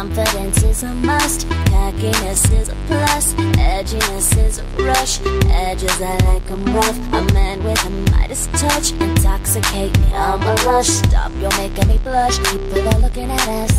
Confidence is a must, cockiness is a plus, edginess is a rush. Edges I like them rough, a man with a Midas touch, intoxicate me, I'm a rush. Stop, you're making me blush. People are looking at us,